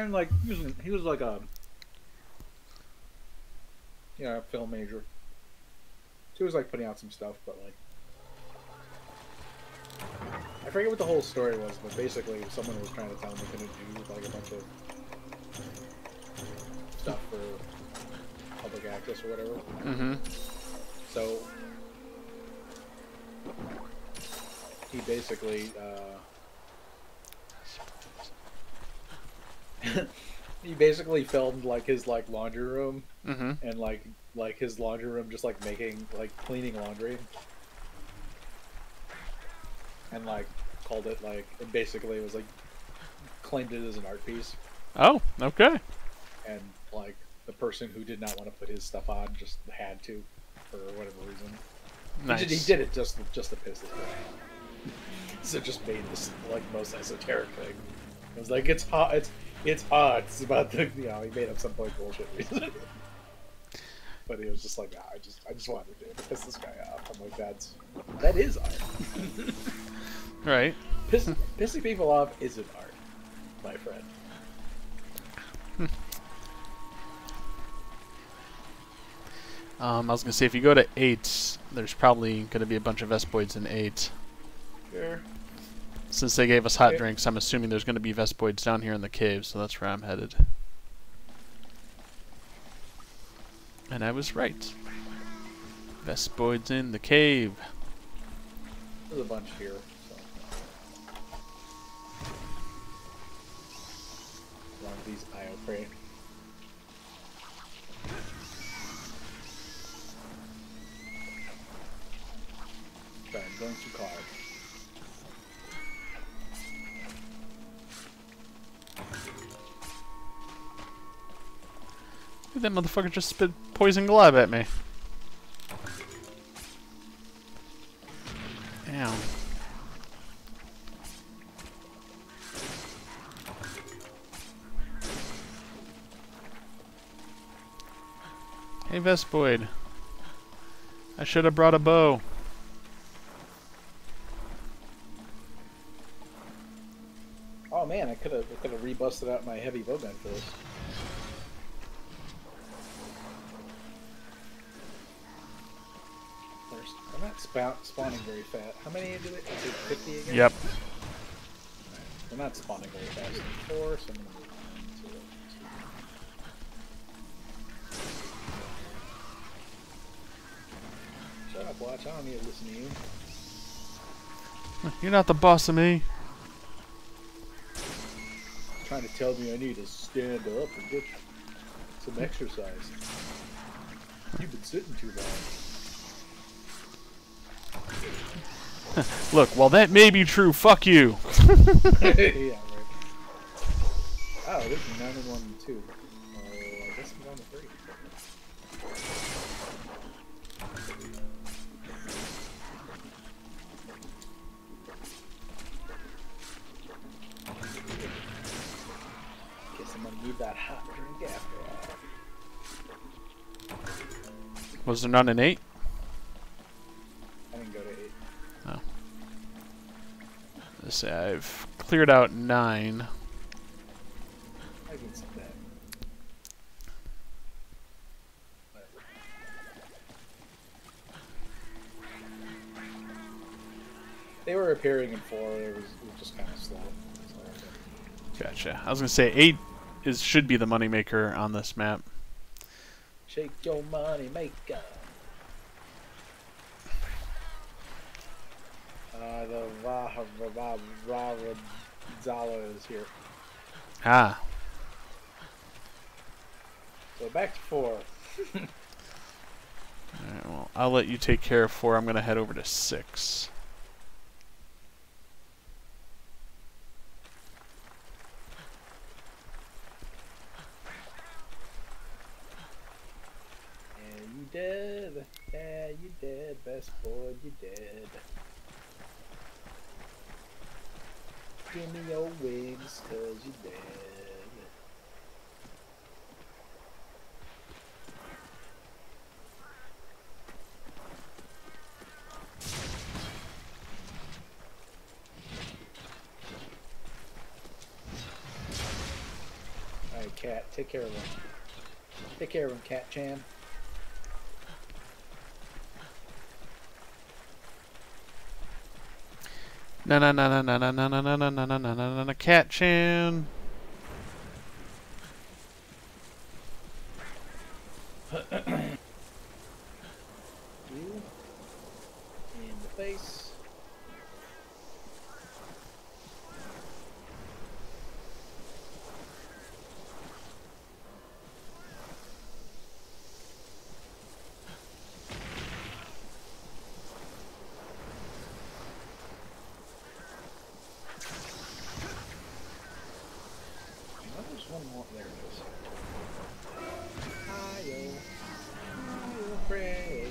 And like he was, he was like a yeah film major. He was like putting out some stuff, but like I forget what the whole story was, but basically someone was trying to tell him he couldn't do like a bunch of stuff for public access or whatever. Mm-hmm. So he basically uh, he basically filmed like his like laundry room Mm-hmm. and like like his laundry room just like making like cleaning laundry and like called it like and basically it was like claimed it as an art piece Oh, okay. and like the person who did not want to put his stuff on just had to for whatever reason Nice. He did, he did it just just to piss this guy off. so it just made this like most esoteric thing. It was like it's hot. It's it's hot. It's about the you know he made up some like bullshit reason. but he was just like, nah, I just I just wanted to piss this guy off. I'm like, that's that is art. Right. Piss, pissing people off isn't art, my friend. Um, I was gonna say if you go to eight, there's probably gonna be a bunch of Vespoids in eight. Sure. Since they gave us hot Okay. drinks, I'm assuming there's gonna be Vespoids down here in the cave, so that's where I'm headed. And I was right. Vespoids in the cave. There's a bunch here. So. One of these IO crate. Sorry, I'm going That motherfucker just spit poison glob at me. Ow. Hey Vespoid. I should have brought a bow. Oh man, I could have could have rebusted out my heavy bowgun for this. They're, s- they're not spout, spawning very fast. How many do they? It 50 again? Yep. They're not spawning very fast. Four, so I'm gonna move on to it. Shut up, Watch. I don't need to listen to you. You're not the boss of me. trying to tell me I need to stand up and get some exercise. You've been sitting too long. Look, while that may be true, fuck you. yeah, right. Oh, oh, this is 9 and 1 and 2. Uh, I guess I'm going to 3. Guess I'm gonna need that hot drink after. Was there not an 8? I've cleared out nine. I can see that. They were appearing in four. It was, it was just kind of slow. So, Gotcha. I was gonna say eight is should be the moneymaker on this map. Shake your money maker. Uh, the Vaha Zala is here. Ah, So back to four. Alright, well, I'll let you take care of four. I'm gonna head over to six. Yeah, you dead. Yeah, you dead. Best boy, you dead. Give me your wings, cause you dead. cat. Take care of him. Take care of him, Cat Chan. Na na na na na na na na na na na na na na na cat chan. somewhat. There it is. I'll, I'll pray.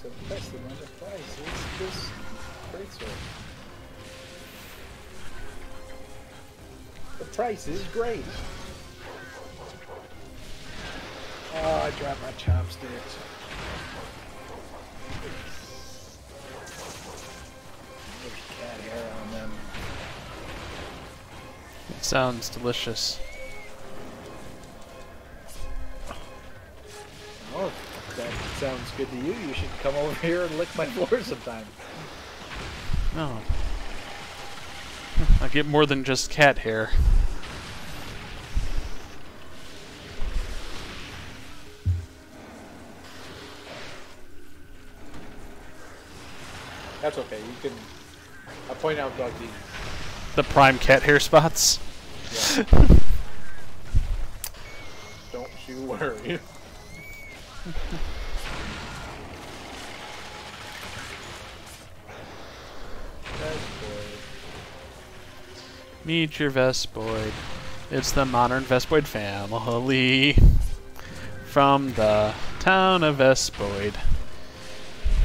You're the next contestant on the price. It's this greatsword. The price is great. Oh, I dropped my chopsticks. There's cat hair on them. It sounds delicious. Good to you. You should come over here and lick my floor sometime. No. I get more than just cat hair. That's okay. You can. I point out Doug D. The prime cat hair spots. Yeah. Don't you worry. Meet your Vespoid. It's the modern Vespoid family. From the town of Vespoid.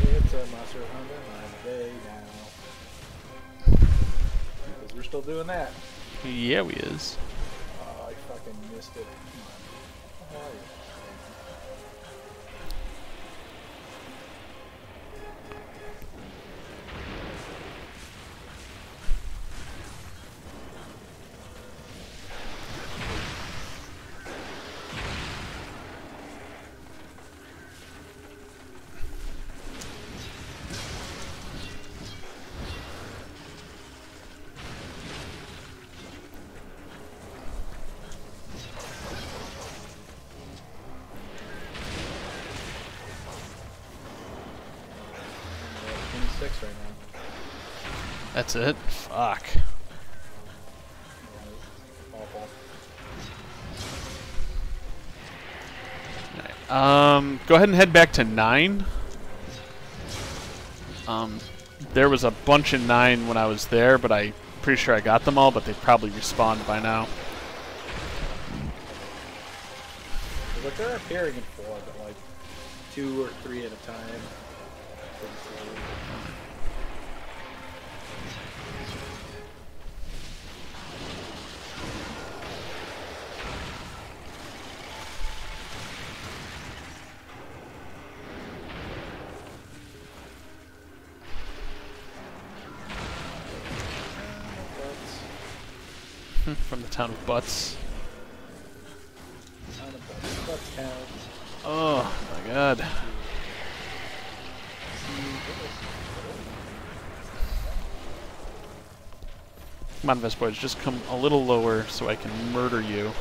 It's a monster hunter my day now. Because we're still doing that. Yeah, we is. Oh, I fucking missed it. That's it? Fuck. Um, go ahead and head back to 9. Um, there was a bunch in 9 when I was there, but I'm pretty sure I got them all, but they probably respawned by now. Like they're appearing in four, but like two or three at a time. From the town of Butts. not a butts, butts. Oh my god. Come on, Vespoids, just come a little lower so I can murder you.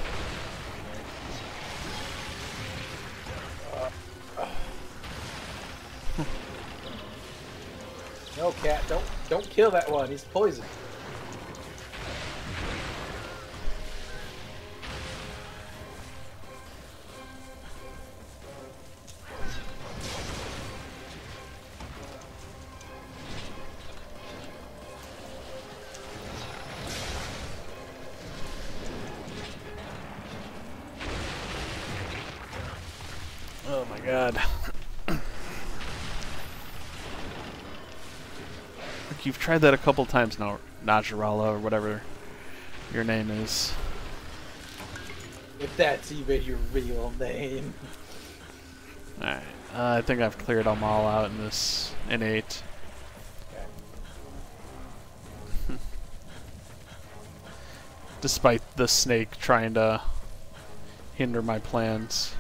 No, cat, don't don't kill that one. He's poison. Oh my god. Look, you've tried that a couple times now, Najarala or whatever your name is. If that's even your real name. Alright, uh, I think I've cleared them all out in this innate. Okay. Despite the snake trying to hinder my plans.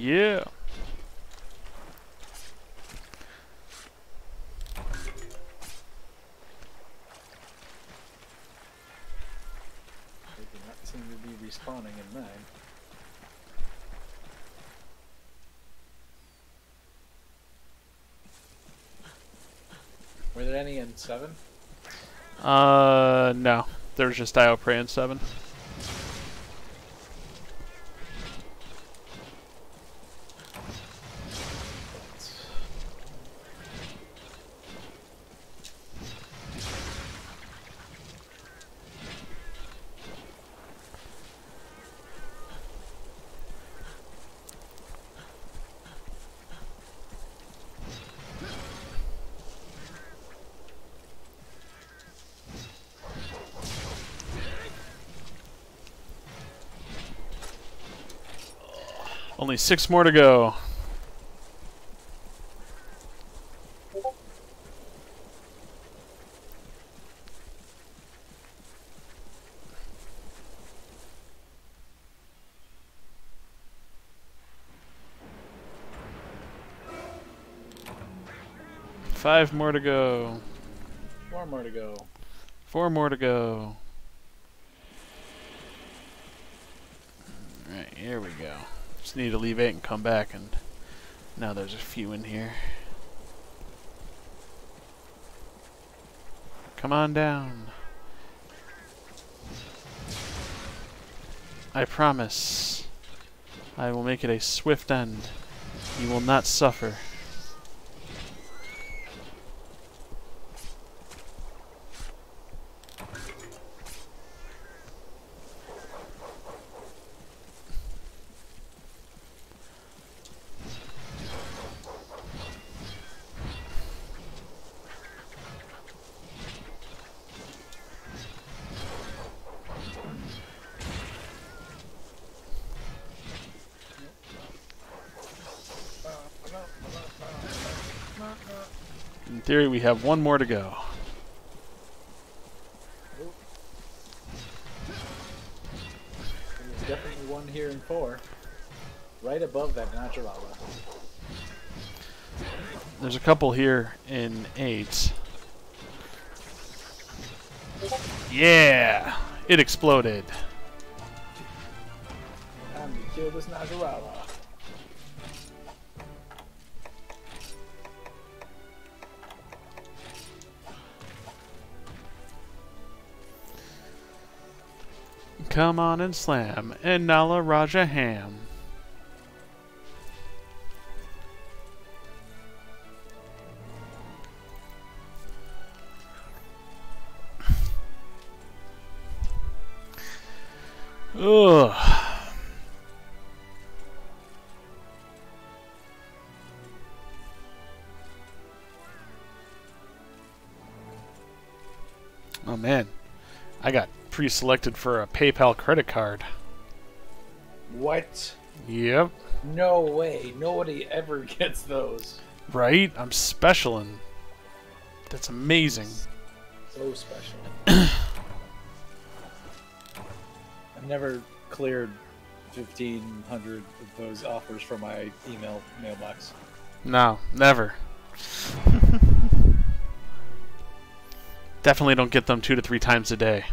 Yeah. They do not seem to be respawning in nine. Were there any in seven? Uh, no. There's just Ioprey in 7. Only six more to go. Five more to go. Four more to go. Four more to go. Alright, here we go. Just need to leave eight and come back, and now there's a few in here. Come on down. I promise. I will make it a swift end. You will not suffer. Theory, we have one more to go. There's definitely one here in four. Right above that Najarala. There's a couple here in eight. Yeah! It exploded. Time to kill this Najarala. Come on and slam. And Nala Raja Ham. Ugh. Oh man, I got pre-selected for a PayPal credit card. What? Yep. No way. Nobody ever gets those. Right? I'm special and that's amazing. So special. I've never cleared 1,500 of those offers from my email mailbox. No, never. Definitely don't get them two to three times a day.